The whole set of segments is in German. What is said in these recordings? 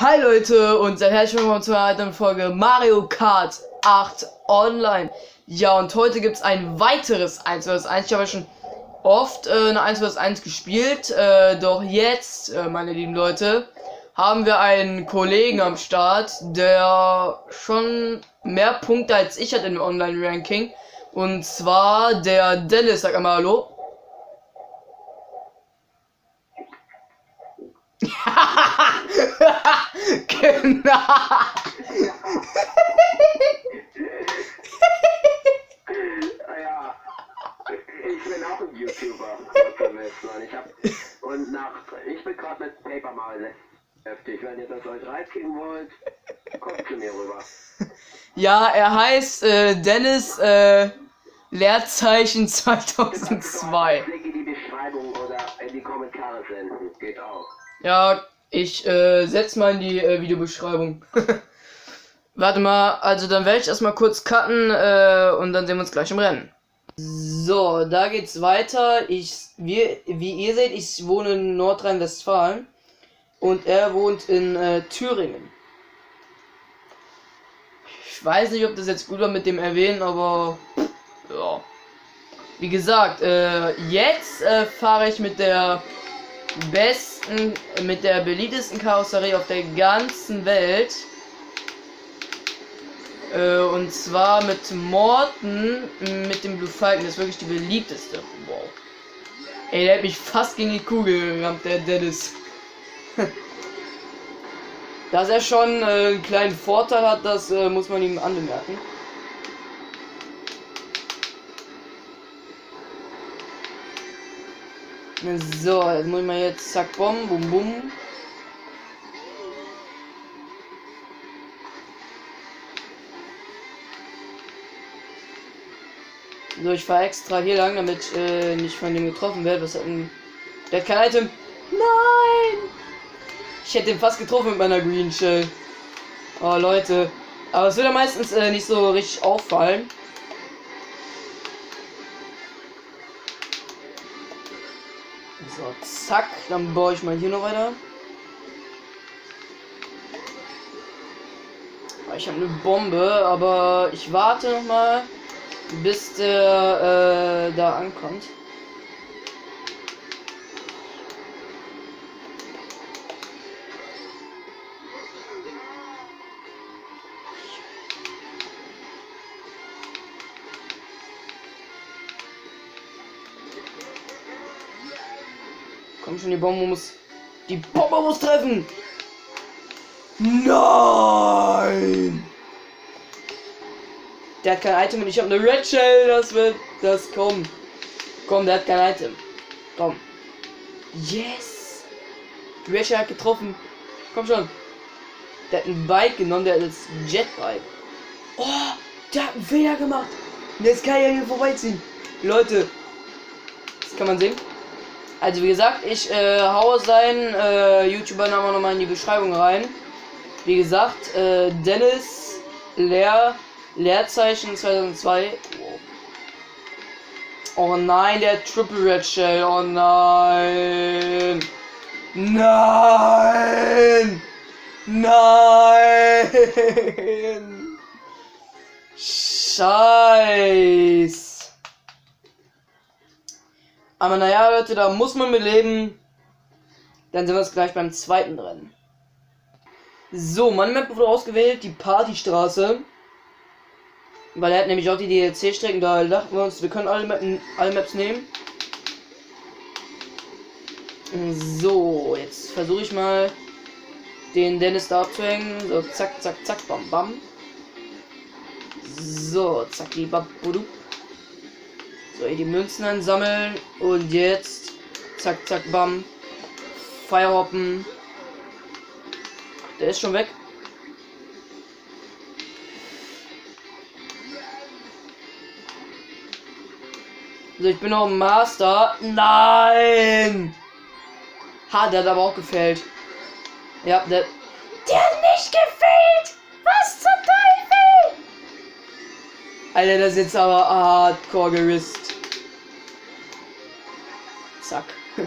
Hi Leute und sehr herzlich willkommen zu einer weiteren Folge Mario Kart 8 Online. Ja, und heute gibt es ein weiteres 1 vs 1. Ich habe ja schon oft äh, eine 1 vs 1 gespielt, äh, doch jetzt, äh, meine lieben Leute, haben wir einen Kollegen am Start, der schon mehr Punkte als ich hat im Online-Ranking. Und zwar der Dennis. Sag einmal Hallo. genau. ja, ich bin auch ein YouTuber. Ich hab, und nach, ich bin gerade mit Paper Maul heftig. Wenn ihr das euch reinziehen wollt, kommt zu mir rüber. Ja, er heißt äh, Dennis äh, Leerzeichen 2002. Link in die Beschreibung oder in die Kommentare senden. Geht auch. Ja, ich äh, setz mal in die äh, Videobeschreibung. Warte mal, also dann werde ich erstmal kurz cutten äh, und dann sehen wir uns gleich im Rennen. So, da geht's weiter. Ich, wie, wie ihr seht, ich wohne in Nordrhein-Westfalen und er wohnt in äh, Thüringen. Ich weiß nicht, ob das jetzt gut war mit dem Erwähnen, aber ja. Wie gesagt, äh, jetzt äh, fahre ich mit der besten, mit der beliebtesten Karosserie auf der ganzen Welt. Äh, und zwar mit Morten mit dem Blue Falcon. Das ist wirklich die beliebteste. Wow. Ey, der hat mich fast gegen die Kugel gerammt, der Dennis. Dass er schon äh, einen kleinen Vorteil hat, das äh, muss man ihm anbemerken. So, jetzt muss ich mal jetzt zack, bom, bum, bum. So, ich fahre extra hier lang, damit äh, nicht von dem getroffen werde. Was hat ein. Der hat kein Item. Nein! Ich hätte ihn fast getroffen mit meiner Green Shell. Oh, Leute. Aber es wird ja meistens äh, nicht so richtig auffallen. Zack. Dann baue ich mal hier noch weiter. Ich habe eine Bombe, aber ich warte noch mal, bis der äh, da ankommt. Komm schon, die Bombe muss. Die Bombe muss treffen! Nein! Der hat kein Item und ich habe eine Red Shell. Das wird. Das komm. Komm, der hat kein Item. Komm. Yes! Die Red Shell hat getroffen. Komm schon. Der hat ein Bike genommen, der hat das Jetbike. Oh, der hat einen Fehler gemacht. Und jetzt kann er hier vorbeiziehen. Leute, das kann man sehen. Also wie gesagt, ich äh, haue seinen äh, YouTuber-Namen nochmal in die Beschreibung rein. Wie gesagt, äh, Dennis Leer, Leerzeichen 2002. Oh nein, der Triple Red Shell. Oh nein. Nein. Nein. Scheiß. Aber naja, Leute, da muss man mit leben. Dann sind wir es gleich beim zweiten Rennen. So, meine Map wurde ausgewählt, die Partystraße. Weil er hat nämlich auch die DLC-Strecken, da dachten wir uns, wir können alle, Map alle Maps nehmen. So, jetzt versuche ich mal den Dennis da abzuhängen. So, zack, zack, zack, bam, bam. So, zack, die babudu. So, die Münzen einsammeln. Und jetzt. Zack, zack, bam. Firehoppen. Der ist schon weg. So, ich bin im Master. Nein! Ha, der hat aber auch gefällt. Ja, der. Der hat nicht gefällt! Was zum Teufel? Alter, das ist jetzt aber hardcore gerist. suck.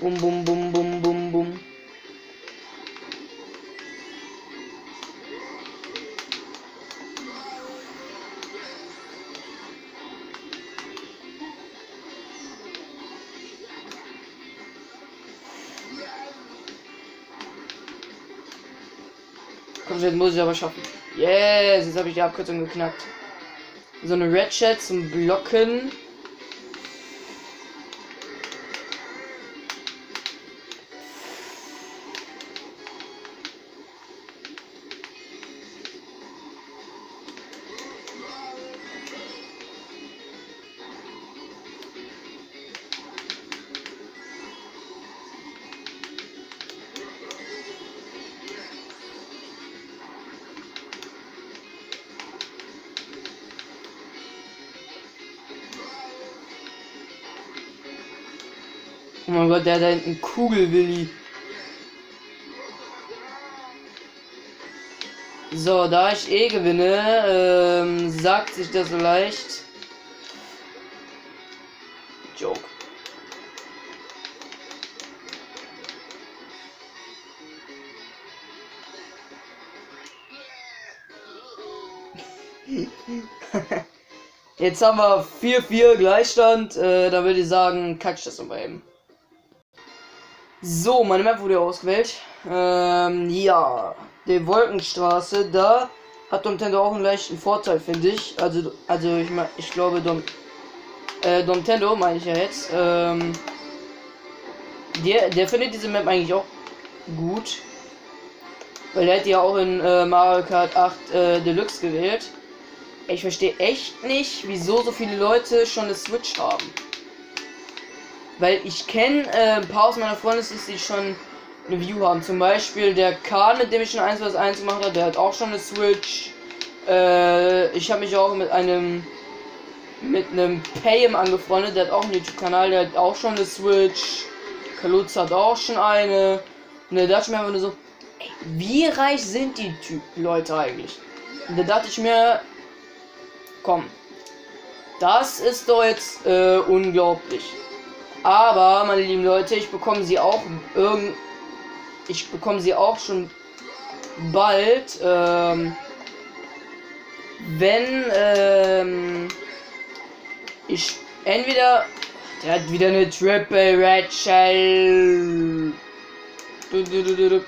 boom boom boom Komm, jetzt muss ich aber schaffen. Yes, jetzt habe ich die Abkürzung geknackt. So eine Red Chat zum Blocken. Oh mein Gott, der hat da hinten Kugelwilli. So, da ich eh gewinne, ähm, sagt sich das so leicht. Joke. Jetzt haben wir 4-4 Gleichstand. Äh, da würde ich sagen, ich das mal eben. So, meine Map wurde ausgewählt. Ähm, ja, die Wolkenstraße, da hat Nintendo auch einen leichten Vorteil, finde ich. Also, also ich ich glaube, Dom, äh, Nintendo meine ich ja jetzt. Ähm, der, der findet diese Map eigentlich auch gut. Weil er hat ja auch in äh, Mario Kart 8 äh, Deluxe gewählt. Ich verstehe echt nicht, wieso so viele Leute schon eine Switch haben. Weil ich kenne äh, ein paar aus meiner Freundesliste, die schon eine View haben. Zum Beispiel der Kahn, mit dem ich schon 1 vs 1 gemacht habe, der hat auch schon eine Switch. Äh, ich habe mich auch mit einem mit einem Payem angefreundet, der hat auch einen YouTube-Kanal, der hat auch schon eine Switch. Kalutz hat auch schon eine. Und da dachte ich mir einfach nur so, ey, wie reich sind die Typ Leute eigentlich? Und da dachte ich mir, komm, das ist doch jetzt äh, unglaublich. Aber, meine lieben Leute, ich bekomme sie auch irgend. Ich bekomme sie auch schon bald. Ähm, wenn ähm, ich entweder. Der hat wieder eine Triple Red Shell. Du, du, du,